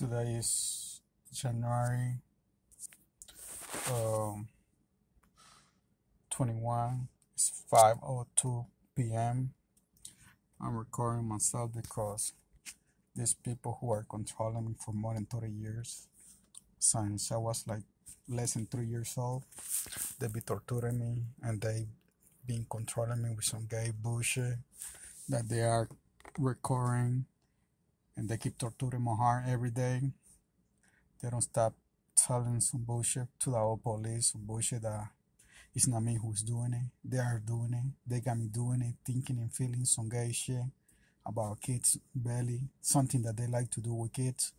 Today is January um, 21. It's 5:02 p.m. I'm recording myself because these people who are controlling me for more than 30 years, since I was like less than three years old, they be torturing me and they been controlling me with some gay bullshit that they are recording and they keep torturing my heart every day. They don't stop telling some bullshit to the old police, some bullshit that it's not me who's doing it. They are doing it. They got me doing it, thinking and feeling some gay shit about kids' belly, something that they like to do with kids.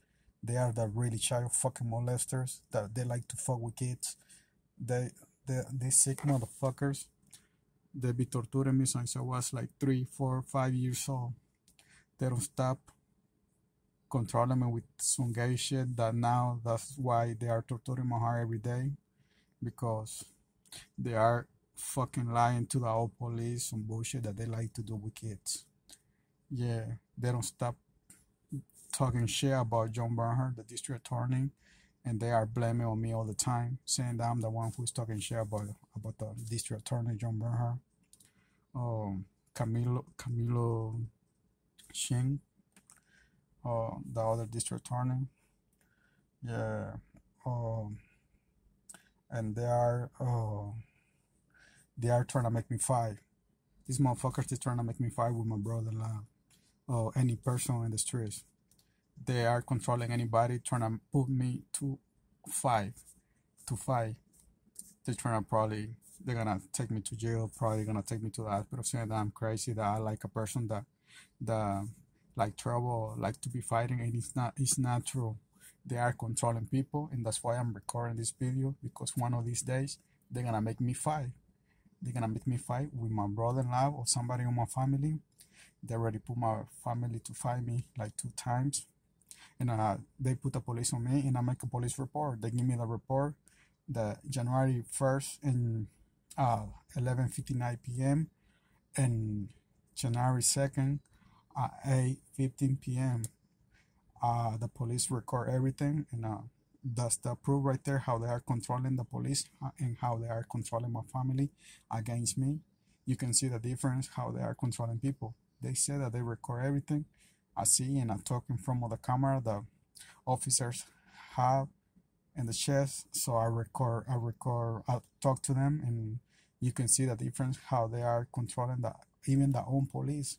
They are the really child fucking molesters that they like to fuck with kids. They, they, they sick motherfuckers. They be torturing me since I was like three, four, five years old. They don't stop controlling me with some gay shit that now that's why they are torturing my heart every day because they are fucking lying to the old police some bullshit that they like to do with kids. Yeah, they don't stop talking shit about John Bernhardt, the district attorney, and they are blaming on me all the time, saying that I'm the one who's talking shit about about the district attorney John Bernhardt. Um, Camilo Camilo Shing, uh, the other district attorney. Yeah, um, and they are uh, they are trying to make me fight. These motherfuckers is trying to make me fight with my brother-in-law or any person in the streets. They are controlling anybody, trying to put me to fight, to fight. They're trying to probably they're gonna take me to jail. Probably gonna take me to the hospital, saying that I'm crazy, that I like a person that that like trouble, like to be fighting, and it's not it's not true. They are controlling people, and that's why I'm recording this video because one of these days they're gonna make me fight. They're gonna make me fight with my brother-in-law or somebody in my family. They already put my family to fight me like two times, and uh, they put the police on me, and I make a police report. They give me the report, the January first and uh 11:59 p.m. and January second at 8:15 p.m. Uh, the police record everything, and uh, that's the proof right there how they are controlling the police uh, and how they are controlling my family against me. You can see the difference how they are controlling people. They say that they record everything. I see and I talk in front of the camera. The officers have in the chest, so I record. I record. I talk to them, and you can see the difference how they are controlling the even the own police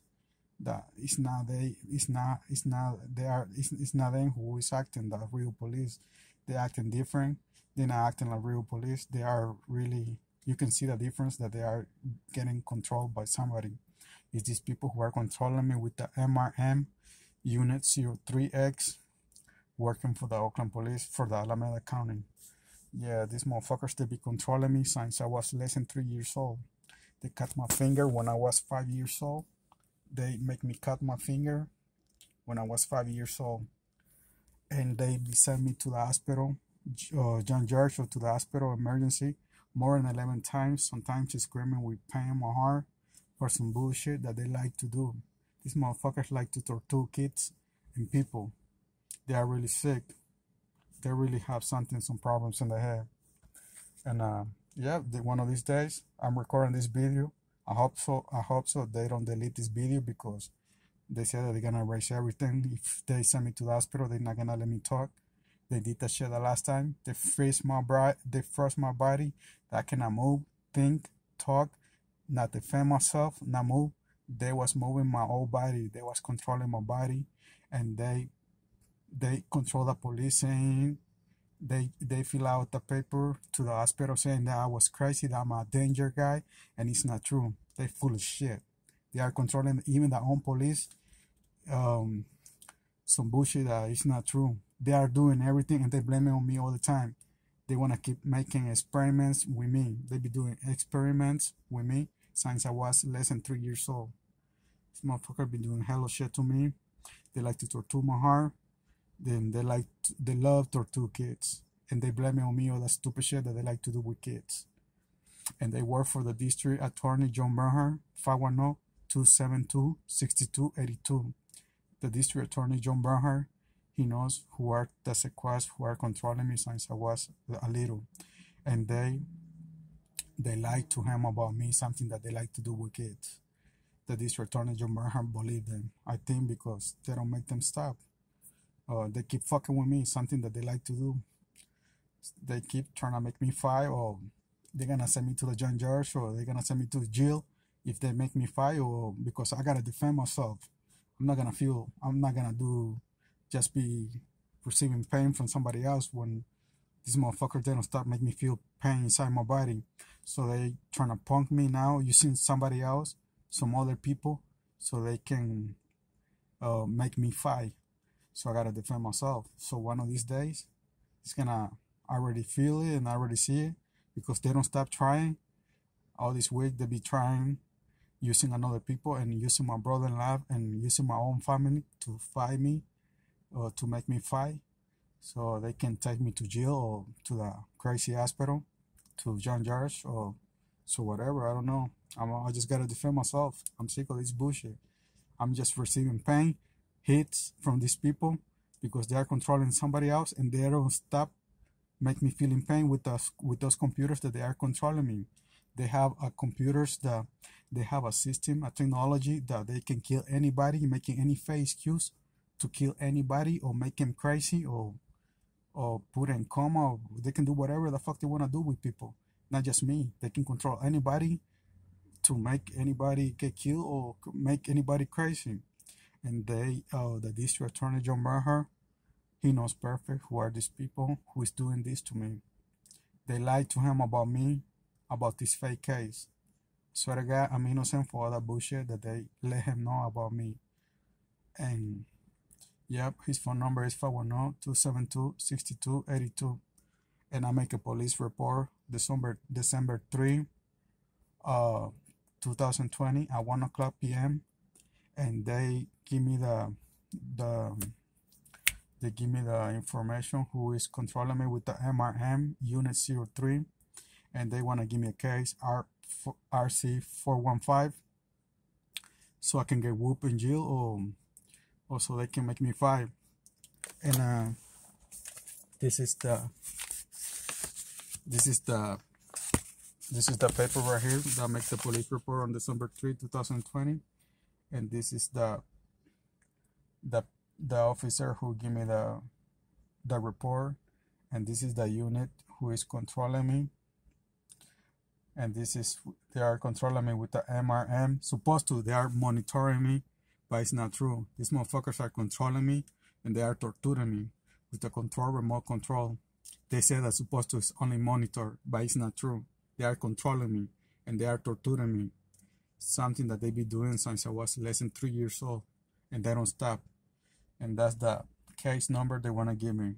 that it's not they it's not it's not they are it's, it's not them who is acting the real police. They're acting different. They're not acting like real police. They are really you can see the difference that they are getting controlled by somebody. It's these people who are controlling me with the mrm unit 03x working for the oakland police for the alameda county. Yeah these motherfuckers they be controlling me since i was less than three years old. They cut my finger when i was five years old they make me cut my finger when I was five years old, and they sent me to the hospital, uh, John George, or to the hospital emergency more than eleven times. Sometimes screaming with pain in my heart for some bullshit that they like to do. These motherfuckers like to torture kids and people. They are really sick. They really have something, some problems in the head. And uh, yeah, they, one of these days, I'm recording this video I hope so. I hope so. They don't delete this video because they said that they're gonna erase everything. If they send me to the hospital, they're not gonna let me talk. They did that shit the last time. They freeze my body. They froze my body. I cannot move, think, talk, not defend myself, not move. They was moving my whole body. They was controlling my body, and they they control the police saying they they fill out the paper to the hospital saying that I was crazy, that I'm a danger guy, and it's not true. They full of shit. They are controlling even their own police. Um, some bullshit that is not true. They are doing everything and they blame it on me all the time. They wanna keep making experiments with me. They be doing experiments with me since I was less than three years old. This motherfucker been doing hella shit to me. They like to torture my heart then they like they love torture kids and they blame it on me all the stupid shit that they like to do with kids and they work for the district attorney john bernhardt 510-272-6282 the district attorney john bernhardt He knows who are the sequesters who are controlling me since I was a little, and they they lied to him about me, something that they like to do with kids. The district attorney John Burnham believed them. I think because they don't make them stop. Uh, they keep fucking with me, something that they like to do. They keep trying to make me fight, or they're gonna send me to the John George, or they're gonna send me to jail if they make me fight, or because I gotta defend myself. I'm not gonna feel. I'm not gonna do just be receiving pain from somebody else when these motherfuckers don't stop making me feel pain inside my body. So they trying to punk me now using somebody else, some other people, so they can uh, make me fight. So I gotta defend myself. So one of these days, it's gonna I already feel it and I already see it because they don't stop trying. All this week they be trying using another people and using my brother-in-law and using my own family to fight me or to make me fight so they can take me to jail or to the crazy hospital to John George or so whatever. I don't know. I'm, I just gotta defend myself. I'm sick of this bullshit. I'm just receiving pain, hits from these people because they are controlling somebody else and they don't stop make me feel in pain with us with those computers that they are controlling me. They have a computers that they have a system, a technology that they can kill anybody, making any face cues to kill anybody or make him crazy or or put in coma. They can do whatever the fuck they want to do with people. Not just me. They can control anybody to make anybody get killed or make anybody crazy. And they, uh, the district attorney John Bernhardt, he knows perfect who are these people who is doing this to me. They lied to him about me, about this fake case. Swear to God, I'm innocent for all that bullshit that they let him know about me. And Yep, his phone number is 510-272-6282. And I make a police report December December 3, uh 2020 at 1 o'clock p.m. And they give me the the they give me the information who is controlling me with the MRM unit 03 and they want to give me a case R RC415 so I can get whooped in jail or also they can make me five and uh, this is the this is the this is the paper right here that makes the police report on December 3 2020 and this is the the the officer who gave me the the report and this is the unit who is controlling me and this is they are controlling me with the MRM supposed to they are monitoring me but it's not true. These motherfuckers are controlling me and they are torturing me with the control remote control. They say that's supposed to is only monitor, but it's not true. They are controlling me and they are torturing me. Something that they be doing since I was less than three years old and they don't stop. And that's the case number they wanna give me.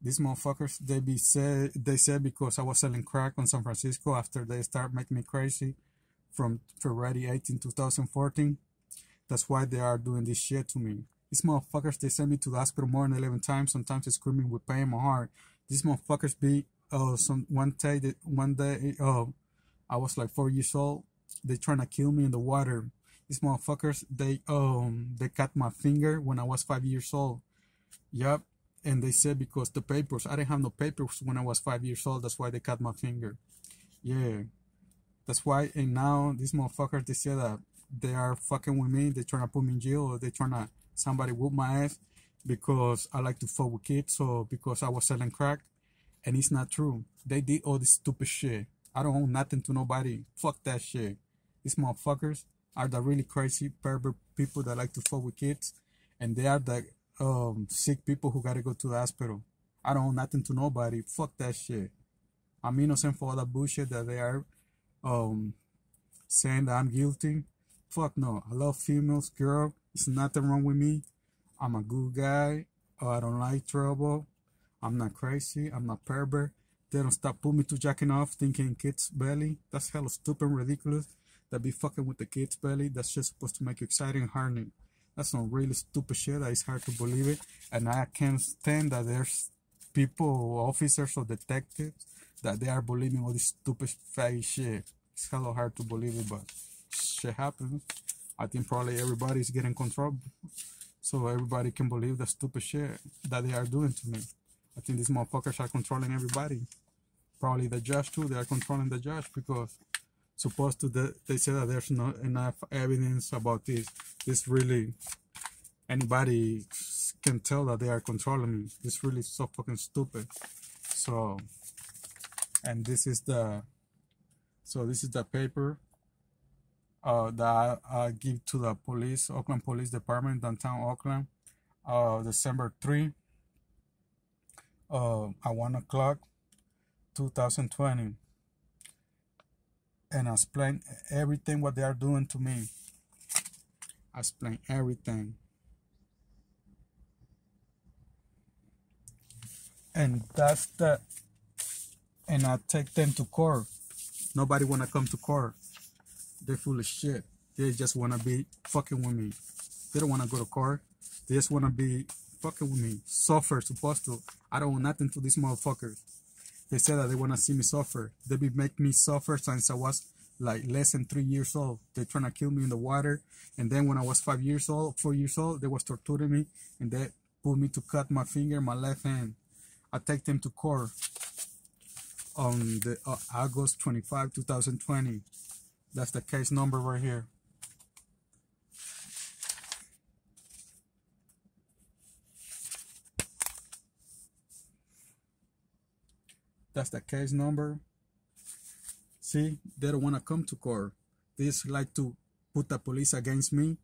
These motherfuckers, they be said they said because I was selling crack on San Francisco after they start making me crazy from February 18, 2014 that's why they are doing this shit to me. These motherfuckers, they send me to the hospital more than 11 times, sometimes screaming with pain in my heart. These motherfuckers be, uh, some, one day, one day, uh, I was like four years old. They trying to kill me in the water. These motherfuckers, they, um, they cut my finger when I was five years old. Yup. And they said because the papers, I didn't have no papers when I was five years old. That's why they cut my finger. Yeah. That's why, and now these motherfuckers, they say that they are fucking with me. They trying to put me in jail or they trying to somebody whoop my ass because I like to fuck with kids or because I was selling crack. And it's not true. They did all this stupid shit. I don't owe nothing to nobody. Fuck that shit. These motherfuckers are the really crazy pervert people that like to fuck with kids. And they are the um, sick people who gotta go to the hospital. I don't owe nothing to nobody. Fuck that shit. I'm innocent for all the bullshit that they are um, saying that I'm guilty. Fuck no. I love females, girl. It's nothing wrong with me. I'm a good guy. Oh, I don't like trouble. I'm not crazy. I'm not pervert. They don't stop putting me to jacking off thinking kids belly. That's hella stupid and ridiculous. That be fucking with the kids belly. That's just supposed to make you exciting and hardening. That's some really stupid shit that is hard to believe it. And I can't stand that there's people, officers or detectives, that they are believing all this stupid fake shit. It's hella hard to believe it, but shit happens. I think probably everybody's getting control. so everybody can believe the stupid shit that they are doing to me. I think these motherfuckers are controlling everybody. Probably the judge too. They are controlling the judge because supposed to the, they say that there's not enough evidence about this. This really anybody can tell that they are controlling me. It's really so fucking stupid. So, and this is the, so this is the paper uh, that I, I give to the police, Oakland Police Department, downtown Oakland, uh, December 3, uh, at 1 o'clock, 2020. And explain everything what they are doing to me. Explain everything. And that's the, and I take them to court. Nobody wanna come to court. They're full of shit. They just wanna be fucking with me. They don't wanna go to court. They just wanna be fucking with me. Suffer, supposed to. I don't want nothing to these motherfuckers. They said that they wanna see me suffer. They be make me suffer since I was like less than three years old. They trying to kill me in the water. And then when I was five years old, four years old, they was torturing me and they put me to cut my finger, my left hand. I take them to court on the uh, August 25, 2020. That's the case number right here. That's the case number. See, they don't want to come to court. They just like to put the police against me,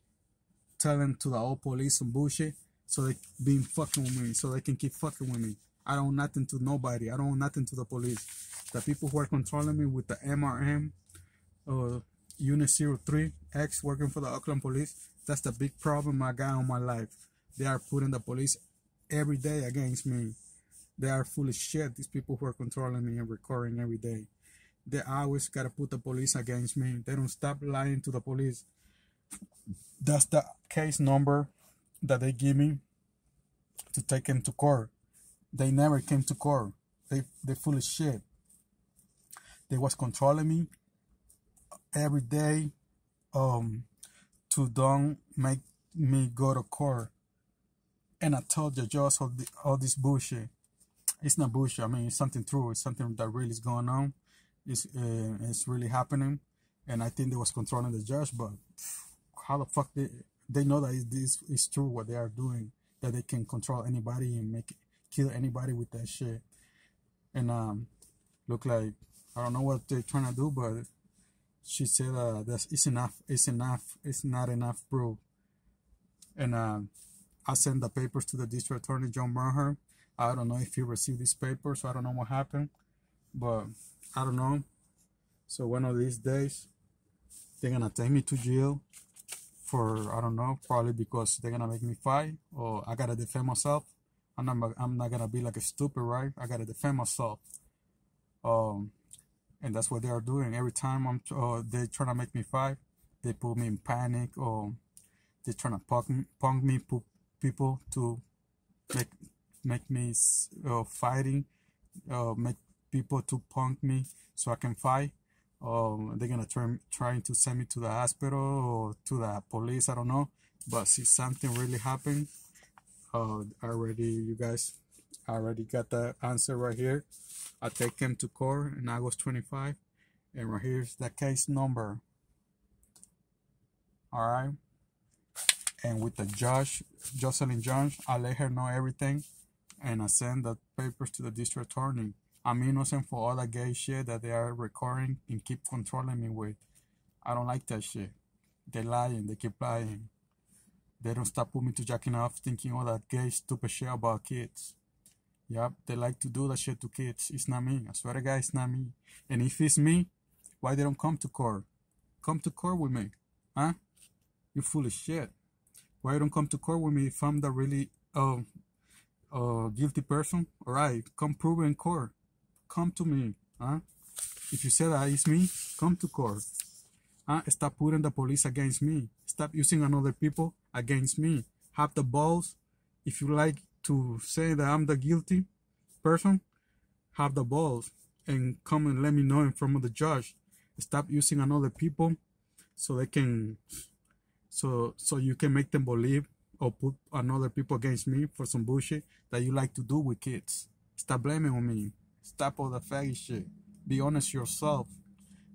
tell them to the old police some bullshit, so they been fucking with me, so they can keep fucking with me. I don't nothing to nobody. I don't nothing to the police. The people who are controlling me with the MRM, uh, Unit 03, X working for the Oakland Police, that's the big problem I got in my life. They are putting the police every day against me. They are full of shit, these people who are controlling me and recording every day. They always gotta put the police against me. They don't stop lying to the police. That's the case number that they give me to take him to court. They never came to court. They they full of shit. They was controlling me every day um to don't make me go to court. And I told the judge all, the, all this bullshit. It's not bullshit. I mean, it's something true. It's something that really is going on. It's uh, it's really happening. And I think they was controlling the judge, but how the fuck they they know that this is true what they are doing that they can control anybody and make kill anybody with that shit. And um, look like I don't know what they're trying to do, but she said uh, that it's enough. It's enough. It's not enough proof. And uh, I sent the papers to the district attorney John Bernhardt. I don't know if you received this paper, So I don't know what happened, but I don't know. So one of these days, they're gonna take me to jail for I don't know, probably because they're gonna make me fight or I gotta defend myself. I'm not I'm not gonna be like a stupid, right? I gotta defend myself. Um, and that's what they are doing every time I'm uh, they trying to make me fight. They put me in panic or they're trying to punk punk me, people to make make me uh, fighting, uh, make people to punk me so I can fight. Um, they're gonna try trying to send me to the hospital or to the police. I don't know, but see something really happened. Uh, already you guys already got the answer right here. I take him to court in august 25 and right here's the case number. All right? And with the judge jocelyn jones i let her know everything and i send the papers to the district attorney i'm innocent for all that gay shit that they are recording and keep controlling me with i don't like that shit they lying they keep lying they don't stop putting me to jacking off thinking all that gay stupid shit about kids. Yep, they like to do that shit to kids. It's not me. I swear to God, it's not me. And if it's me, why they don't come to court? Come to court with me. Huh? You foolish shit. Why you don't come to court with me if I'm the really uh, uh, guilty person? Alright, come prove in court. Come to me. Huh? If you say that it's me, come to court. Huh? Stop putting the police against me. Stop using another people against me. Have the balls. If you like to say that I'm the guilty person, have the balls and come and let me know in front of the judge. Stop using another people so they can so so you can make them believe or put another people against me for some bullshit that you like to do with kids. Stop blaming on me. Stop all the faggy shit. Be honest yourself.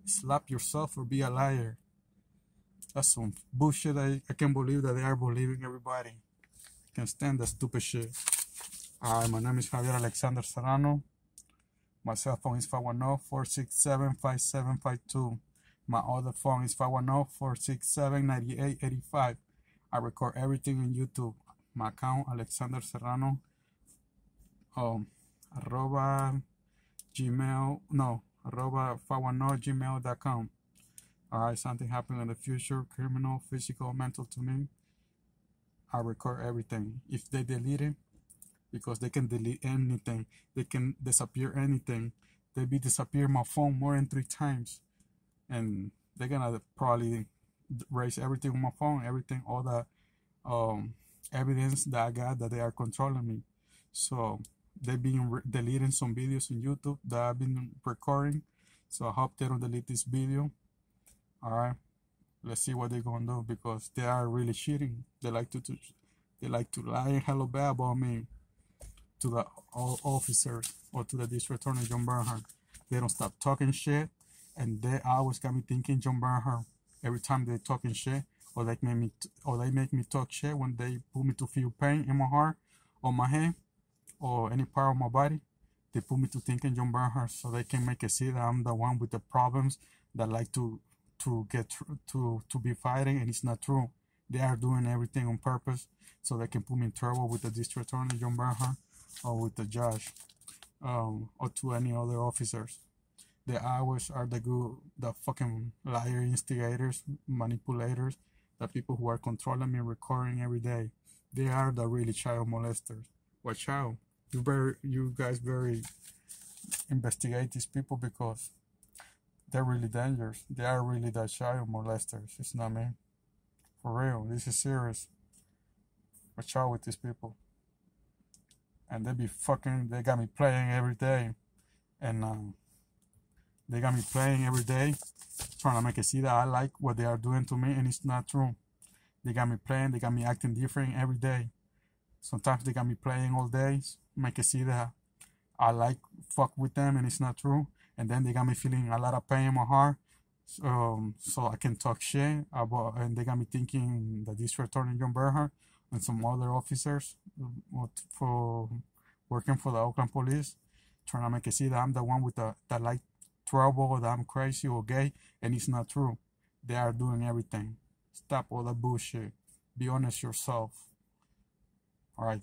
Slap yourself or be a liar. That's some bullshit. I, I can't believe that they are believing everybody. I can't stand that stupid shit. Hi, my name is Javier Alexander Serrano. My cell phone is 510-467-5752. My other phone is 510-467-9885. I record everything on YouTube. My account, Alexander Serrano, um, arroba gmail, no, arroba 510 gmail.com. Alright, something happened in the future, criminal, physical, mental to me. I record everything. If they delete it, because they can delete anything. They can disappear anything. They be disappear my phone more than three times, and they're gonna probably erase everything on my phone, everything, all the um, evidence that I got that they are controlling me. So they've been deleting some videos on YouTube that I've been recording. So I hope they don't delete this video. All right, let's see what they're gonna do because they are really cheating. They like to, to they like to lie hello bad about me to the officers or to the district attorney John Bernhardt. They don't stop talking shit, and they always got me thinking John Bernhardt. Every time they talking shit, or they make me, or they make me talk shit when they put me to feel pain in my heart, or my head or any part of my body. They put me to thinking John Bernhardt, so they can make it see that I'm the one with the problems that like to to get to to be fighting, and it's not true. They are doing everything on purpose so they can put me in trouble with the district attorney John Bernhardt or with the judge um, or to any other officers. The hours are the good, the fucking liar instigators, manipulators, the people who are controlling me, recording every day. They are the really child molesters. Watch out. You better, you guys very investigate these people because they're really dangerous. They are really the child molesters. It's not me. For real. This is serious. Watch out with these people and they be fucking. They got me playing every day, and um, they got me playing every day, trying to make it see that I like what they are doing to me, and it's not true. They got me playing. They got me acting different every day. Sometimes they got me playing all day, make it see that I like fuck with them, and it's not true. And then they got me feeling a lot of pain in my heart. Um, so I can talk shit about, and they got me thinking that district attorney John Bernhardt and some other officers uh, for working for the Oakland police, trying to make it see that I'm the one with the that like trouble, that I'm crazy or gay, and it's not true. They are doing everything. Stop all the bullshit. Be honest yourself. All right.